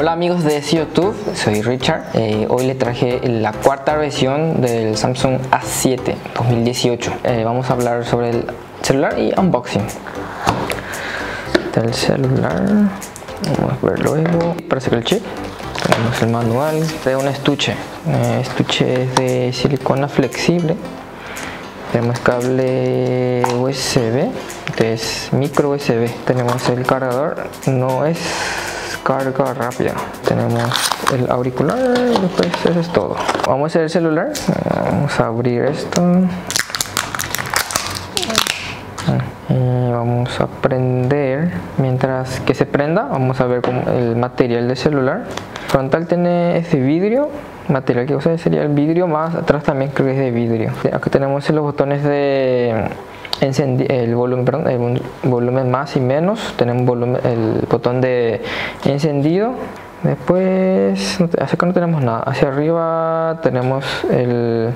Hola amigos de YouTube, soy Richard. Eh, hoy les traje la cuarta versión del Samsung A7 2018. Eh, vamos a hablar sobre el celular y unboxing. Del celular, vamos a ver luego. Parece que el chip. Tenemos el manual de un estuche. Eh, estuche es de silicona flexible. Tenemos cable USB, es micro USB. Tenemos el cargador, no es carga rápida. Tenemos el auricular después eso es todo. Vamos a hacer el celular. Vamos a abrir esto. Y vamos a prender. Mientras que se prenda vamos a ver el material del celular. Frontal tiene este vidrio. Material que usa sería el vidrio más atrás también creo que es de vidrio. Aquí tenemos los botones de el volumen, perdón, el volumen más y menos, tenemos volumen, el botón de encendido. Después, hacia acá no tenemos nada. Hacia arriba tenemos el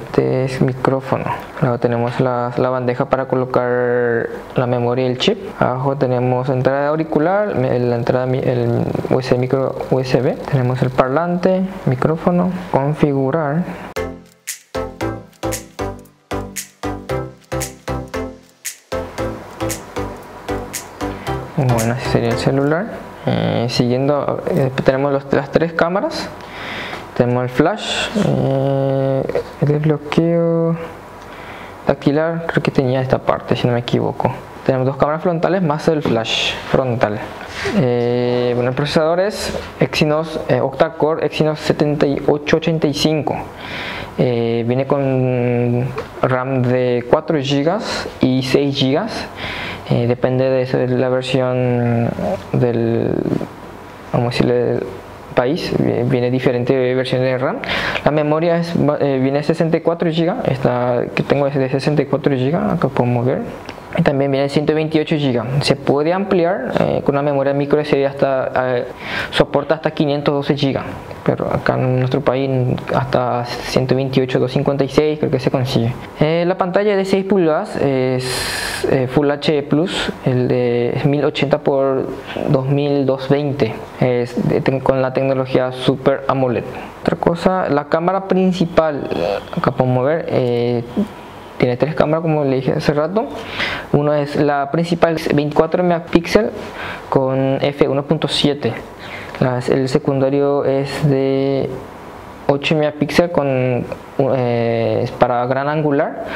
micrófono. Luego tenemos la, la, bandeja para colocar la memoria y el chip. Abajo tenemos entrada auricular, la entrada el micro USB. Tenemos el parlante, micrófono, configurar bueno así sería el celular. Eh, siguiendo eh, tenemos las tres cámaras. Tenemos el flash eh, el desbloqueo taquilar creo que tenía esta parte si no me equivoco. Tenemos dos cámaras frontales más el flash frontal. Bueno el procesador es Exynos octa-core Exynos 7885 viene con RAM de 4 GB y 6 GB eh, depende de, la versión del vamos a país viene diferente versión de RAM. La memoria es, eh, viene 64 GB esta que tengo es de 64 GB acá podemos ver y también viene 128 GB se puede ampliar eh, con una memoria micro SD hasta soporta hasta 512 GB pero acá en nuestro país hasta 128 256 creo que se consigue la pantalla de 6 pulgadas es eh, Full HD Plus, el de 1080 por 2220, es con la tecnología Super AMOLED. Otra cosa, la cámara principal, acá podemos ver, eh, tiene tres cámaras como le dije hace rato. Uno es la principal 24 megapíxeles con f1.7. El secundario es de 8 megapíxeles con, eh, para gran angular.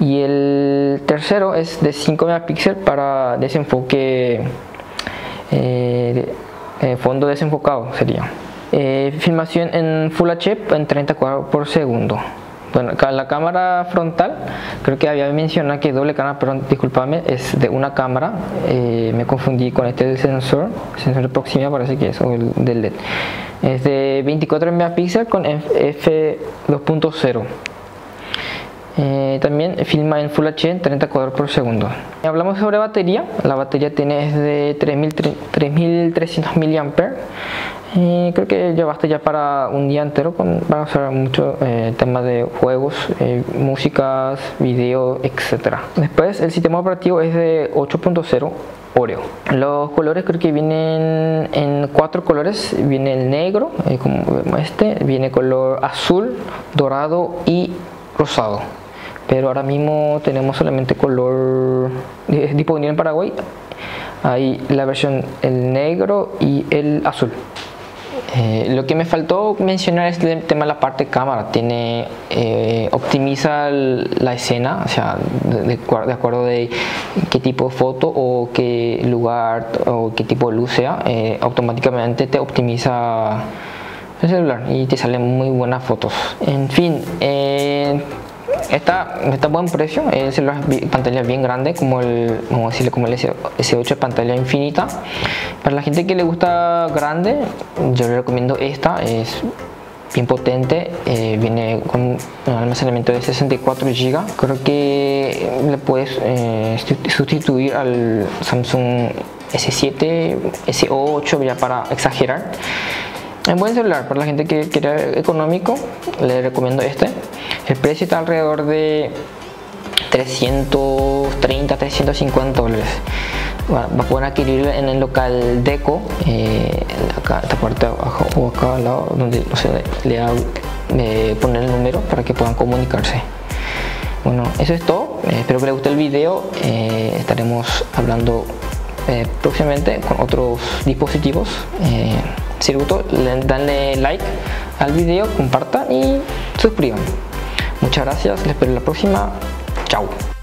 Y el tercero es de 5 megapíxeles para desenfoque eh, eh, fondo desenfocado sería. Filmación en Full HD en 30 cuadros por segundo bueno, la cámara frontal, creo que había mencionado que doble cámara, pero disculpame, es de una cámara. me confundí con este sensor, sensor de proximidad parece que es, o el del LED. Es de 24 megapíxeles con f2.0. Eh, también filma en Full HD 30 cuadros por segundo. Hablamos sobre batería. La batería tiene es de 3300 mAh. Eh, creo que ya basta ya para un día entero. Con, van a mucho eh, temas de juegos, eh, músicas, video, etc. Después el sistema operativo es de 8.0 Oreo. Los colores creo que vienen en cuatro colores. Viene el negro, eh, como vemos este, viene color azul, dorado y rosado. Pero ahora mismo tenemos solamente color disponible en Paraguay. Hay la versión el negro y el azul. Eh, lo que me faltó mencionar es el tema de la parte cámara. Tiene, eh, optimiza la escena, o sea, de, acuerdo de qué tipo de foto o qué lugar o qué tipo de luz sea, eh, automáticamente te optimiza el celular y te salen muy buenas fotos. En fin, Está, está a buen precio, el celular pantalla bien grande, como el, decirle, como el S8 pantalla infinita. Para la gente que le gusta grande, yo le recomiendo esta, es bien potente, eh, viene con un almacenamiento de 64 GB. Creo que le puedes eh, sustituir al Samsung S7, S8 ya para exagerar. Es buen celular para la gente que quiere económico, le recomiendo este. El precio está alrededor de 330, 350 dólares. va a poder en el local Deco, eh, acá, esta parte de abajo o acá al lado, donde le va a poner el número para que puedan comunicarse. Bueno, eso es todo. Eh, espero que les guste el video. Eh, estaremos hablando próximamente con otros dispositivos. si les gustó, denle like al video, compartan y suscriban. Muchas gracias, les espero la próxima. Chao.